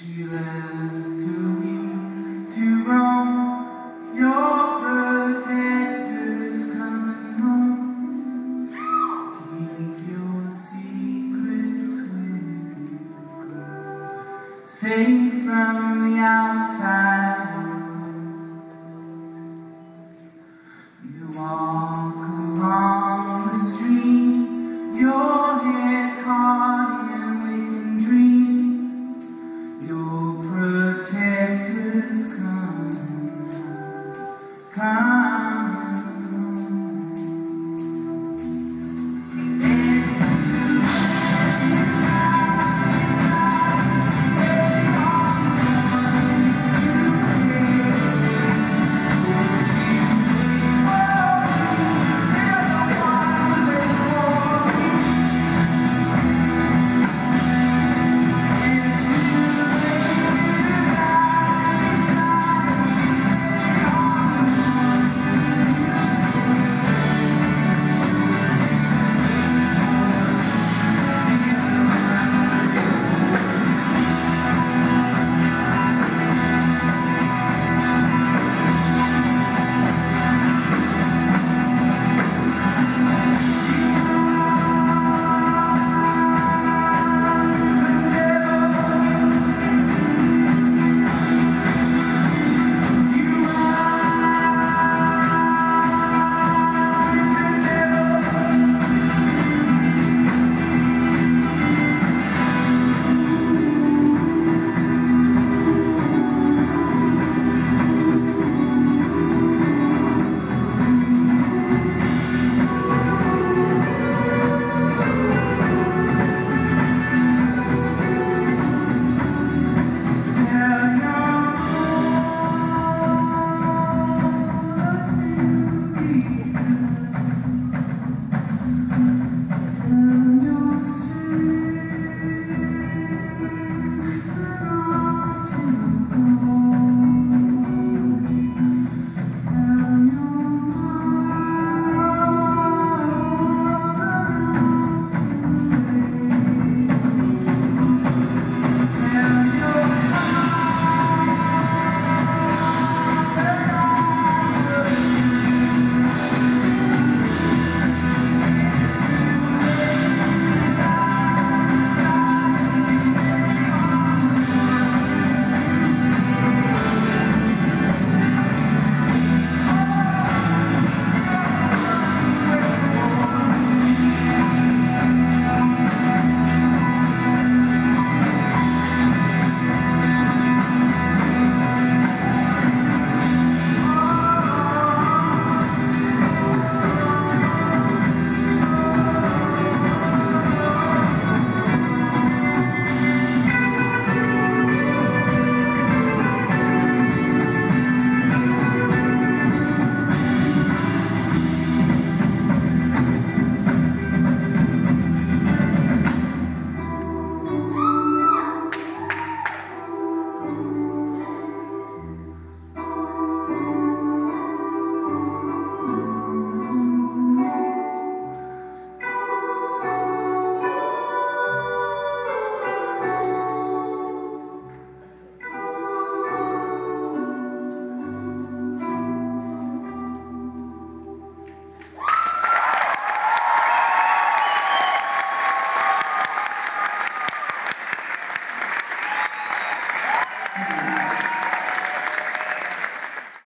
She left to you to roam your protectors coming home. Keep your secrets with you. Safe from the outside world. You are.